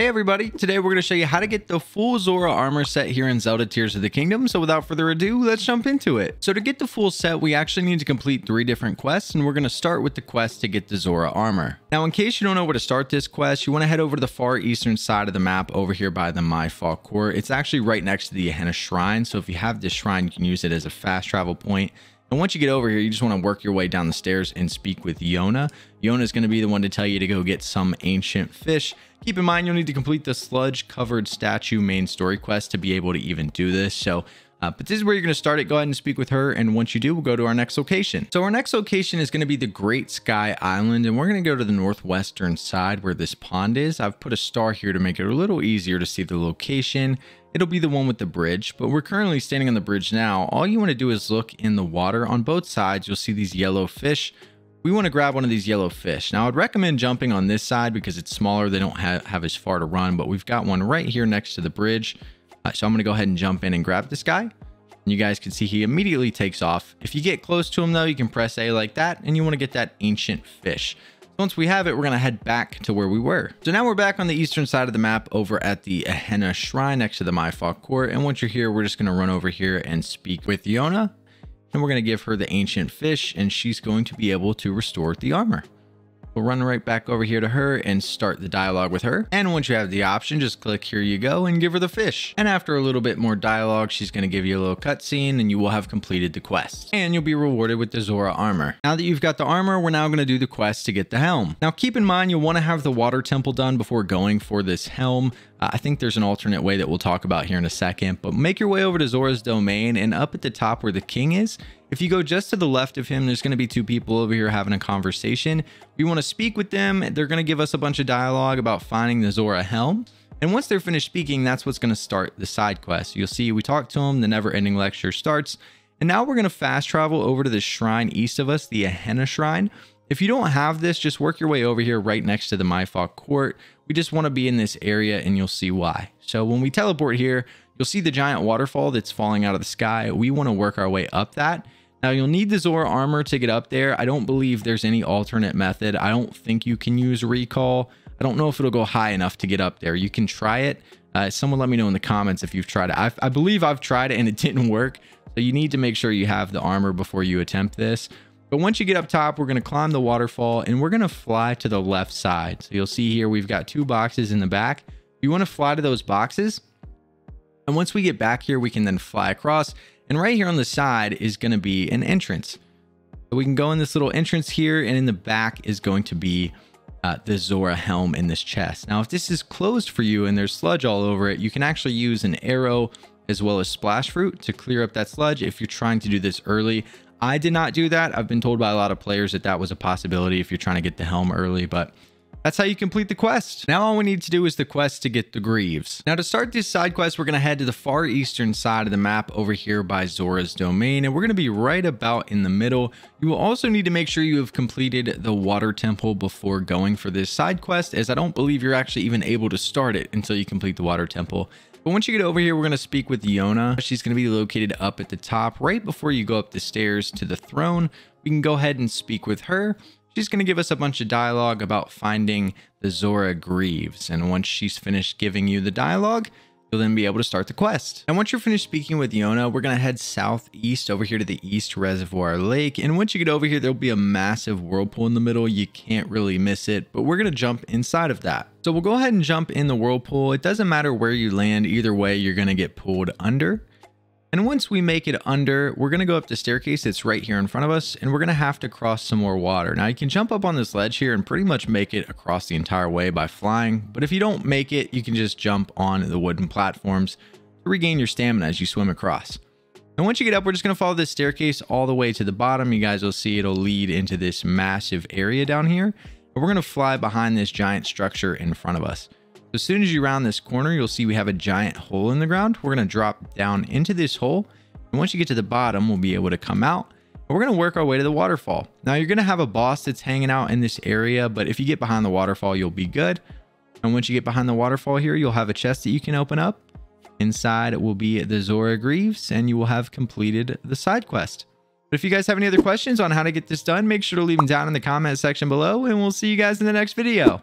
Hey everybody, today we're going to show you how to get the full Zora armor set here in Zelda Tears of the Kingdom. So without further ado, let's jump into it. So to get the full set, we actually need to complete three different quests and we're going to start with the quest to get the Zora armor. Now in case you don't know where to start this quest, you want to head over to the far eastern side of the map over here by the Mipha Court. It's actually right next to the Ihen-a Shrine. So if you have this shrine, you can use it as a fast travel point. And once you get over here, you just want to work your way down the stairs and speak with Yona. Yona is going to be the one to tell you to go get some ancient fish. Keep in mind, you'll need to complete the sludge covered statue main story quest to be able to even do this. So uh, but this is where you're going to start it. Go ahead and speak with her. And once you do, we'll go to our next location. So our next location is going to be the Great Sky Island. And we're going to go to the northwestern side where this pond is. I've put a star here to make it a little easier to see the location. It'll be the one with the bridge, but we're currently standing on the bridge now. All you want to do is look in the water. On both sides, you'll see these yellow fish. We want to grab one of these yellow fish. Now, I'd recommend jumping on this side because it's smaller. They don't have, have as far to run, but we've got one right here next to the bridge. Uh, so I'm going to go ahead and jump in and grab this guy. And you guys can see he immediately takes off. If you get close to him though, you can press A like that and you want to get that ancient fish. Once we have it, we're going to head back to where we were. So now we're back on the eastern side of the map over at the Ihen-a Shrine next to the Mipha Court. And once you're here, we're just going to run over here and speak with Yona. And we're going to give her the ancient fish and she's going to be able to restore the armor. We'll run right back over here to her and start the dialogue with her. And once you have the option, just click here you go and give her the fish. And after a little bit more dialogue, she's going to give you a little cutscene and you will have completed the quest. And you'll be rewarded with the Zora armor. Now that you've got the armor, we're now going to do the quest to get the helm. Now keep in mind, you'll want to have the water temple done before going for this helm. Uh, I think there's an alternate way that we'll talk about here in a second, but make your way over to Zora's domain and up at the top where the king is, if you go just to the left of him, there's going to be two people over here having a conversation. We want to speak with them. They're going to give us a bunch of dialogue about finding the Zora helm. And once they're finished speaking, that's what's going to start the side quest. You'll see we talk to them, the never-ending lecture starts. And now we're going to fast travel over to the shrine east of us, the Ihen-a Shrine. If you don't have this, just work your way over here right next to the Mipha Court. We just want to be in this area and you'll see why. So when we teleport here, you'll see the giant waterfall that's falling out of the sky. We want to work our way up that. Now you'll need the Zora armor to get up there. I don't believe there's any alternate method. I don't think you can use recall. I don't know if it'll go high enough to get up there. You can try it. Uh, someone let me know in the comments if you've tried it. I've, I believe I've tried it and it didn't work. So you need to make sure you have the armor before you attempt this. But once you get up top, we're going to climb the waterfall and we're going to fly to the left side. So you'll see here, we've got two boxes in the back. You want to fly to those boxes. And once we get back here, we can then fly across and right here on the side is going to be an entrance. So we can go in this little entrance here and in the back is going to be uh, the Zora helm in this chest. Now, if this is closed for you and there's sludge all over it, you can actually use an arrow as well as splash fruit to clear up that sludge if you're trying to do this early. I did not do that. I've been told by a lot of players that that was a possibility if you're trying to get the helm early, but that's how you complete the quest. Now all we need to do is the quest to get the Greaves. Now to start this side quest, we're going to head to the far eastern side of the map over here by Zora's domain, and we're going to be right about in the middle. You will also need to make sure you have completed the water temple before going for this side quest, as I don't believe you're actually even able to start it until you complete the water temple. But once you get over here, we're going to speak with Yona. She's going to be located up at the top, right before you go up the stairs to the throne. We can go ahead and speak with her. She's going to give us a bunch of dialogue about finding the Zora Greaves. And once she's finished giving you the dialogue, you'll then be able to start the quest. And once you're finished speaking with Yona, we're to head southeast over here to the East Reservoir Lake. And once you get over here, there'll be a massive whirlpool in the middle. You can't really miss it, but we're to jump inside of that. So we'll go ahead and jump in the whirlpool. It doesn't matter where you land. Either way, you're to get pulled under. And once we make it under, we're going to go up the staircase that's right here in front of us, and we're going to have to cross some more water. Now, you can jump up on this ledge here and pretty much make it across the entire way by flying, but if you don't make it, you can just jump on the wooden platforms to regain your stamina as you swim across. And once you get up, we're just going to follow this staircase all the way to the bottom. You guys will see it'll lead into this massive area down here. And we're going to fly behind this giant structure in front of us. As soon as you round this corner, you'll see we have a giant hole in the ground. We're going to drop down into this hole. And once you get to the bottom, we'll be able to come out. And we're going to work our way to the waterfall. Now, you're going to have a boss that's hanging out in this area, but if you get behind the waterfall, you'll be good. And once you get behind the waterfall here, you'll have a chest that you can open up. Inside will be the Zora Greaves, and you will have completed the side quest. But if you guys have any other questions on how to get this done, make sure to leave them down in the comment section below, and we'll see you guys in the next video.